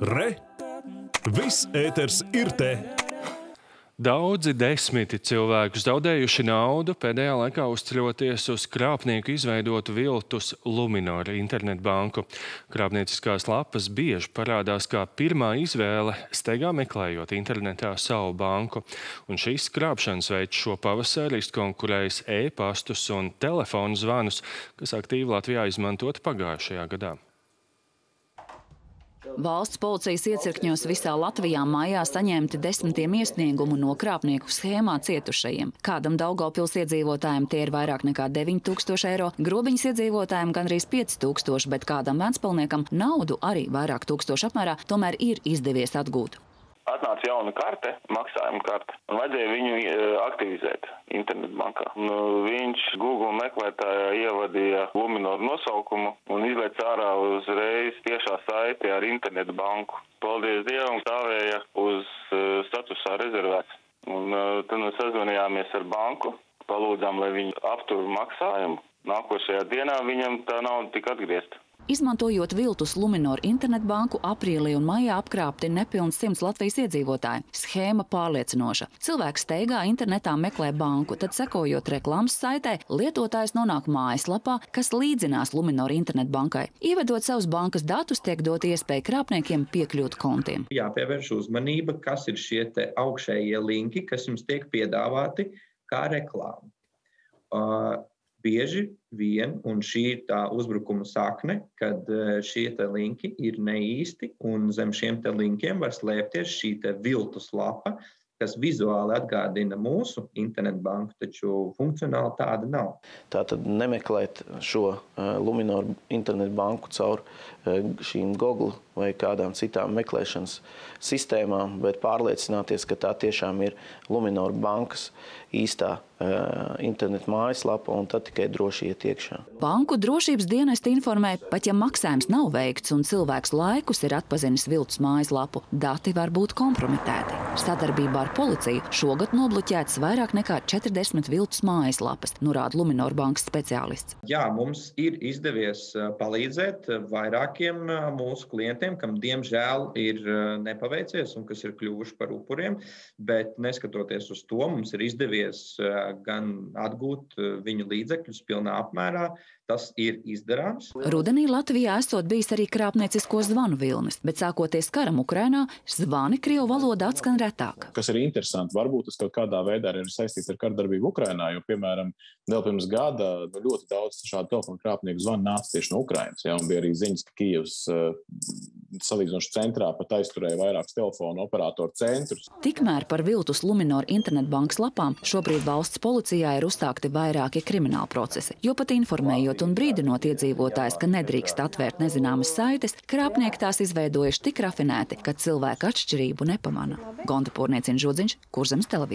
Re! Viss ēters ir te! Daudzi desmiti cilvēku zaudējuši naudu pēdējā laikā uzceļoties uz krāpnieku izveidotu viltus Luminora internetbanku. Krāpnieciskās lapas bieži parādās kā pirmā izvēle, steigā meklējot internetā savu banku. Un šīs krāpšanas veids šo pavasari izkonkurējis e-pastus un telefonu zvanus, kas aktīvi Latvijā izmantoti pagājušajā gadā. Valsts policijas iecirkņos visā Latvijā mājā saņemti desmitiem iesniegumu no krāpnieku schēmā cietušajiem. Kādam Daugavpils iedzīvotājiem tie ir vairāk nekā 9000 eiro, grobiņas iedzīvotājiem gandrīz 5000, bet kādam Ventspilniekam naudu arī vairāk tūkstošu apmērā tomēr ir izdevies atgūt atnāca jauna karte, maksājuma karte, un vajadzēja viņu e, aktivizēt internetbankā. Nu, viņš Google meklētājā ievadīja Luminoru nosaukumu un izlaica ārā uzreiz tiešā saiti ar internetu banku. Paldies Dievam, stāvēja uz uh, statusā rezervēts. Un tad mēs sazvanījāmies ar banku, palūdzām, lai viņi aptur maksājumu. Nākošajā dienā viņam tā nauda tika atgriezta. Izmantojot viltus Luminoru internetbanku, aprīlī un maijā apkrāpti nepilns simts Latvijas iedzīvotāji. Schēma pārliecinoša. Cilvēks steigā internetā meklē banku, tad sekojot reklāmas saitē, lietotājs nonāk mājaslapā, kas līdzinās Luminoru internetbankai. Ievedot savus bankas datus, tiek dot iespēja krāpniekiem piekļūt kontiem. Jāpievērš uzmanība, kas ir šie augšējie linki, kas jums tiek piedāvāti kā reklāma. Uh, bieži vien, un šī ir tā uzbrukuma sakne, kad eh, šie linki ir neīsti, un zem šiem linkiem var slēpties šī viltus lapa, kas vizuāli atgādina mūsu internetbanku, taču funkcionāli tāda nav. Tātad nemeklēt šo uh, Luminoru internetbanku caur uh, šīm Google vai kādām citām meklēšanas sistēmām, bet pārliecināties, ka tā tiešām ir Luminoru bankas īstā uh, internetu mājaslapa un tad tikai droši iet iekšā. Banku drošības dienesti informē, pat ja maksājums nav veikts un cilvēks laikus ir atpazinis viltus mājaslapu, dati var būt kompromitēti. Sadarbībā ar policiju šogad nobloķētas vairāk nekā 40 viltus mājaslapas, norāda Luminor bankas speciālists. Jā, mums ir izdevies palīdzēt vairākiem mūsu klientiem, kam diemžēl ir nepaveicies un kas ir kļuvuši par upuriem, bet neskatoties uz to, mums ir izdevies eh, gan atgūt eh, viņu līdzekļus pilnā apmērā, tas ir izdarāms. Rudenī Latvijā esot bijis arī krāpniecisko zvanu vilnis, bet sākoties karam Ukrainā, zvani Krievu valodā atskan retāk. Kas ir interesanti, varbūt tas kaut kādā veidā ir saistīts ar kardarbību Ukrainā, jo, piemēram, vēl pirms gada nu, ļoti daudz šādu telefonu krāpnieku zvanu nāca tieši no Ukrainas. Ja, bija arī ziņas, ka Kijavas uh, salīdzinoši centrā pat aizturēja vairākus telefonu operatoru centrus. Tikmēr par viltus Luminor internetbankas lapām šobrīd valsts policijā ir uzsākti vairāki krimināli procesi, jo pat informējot un brīdinot iedzīvotājus, ka nedrīkst atvērt nezināmas saites, krāpnieki tās izveidojuši tik rafinēti, ka cilvēku atšķirību nepamana. Gonda Porniecina Žodziņš, Kurzemes televīzija.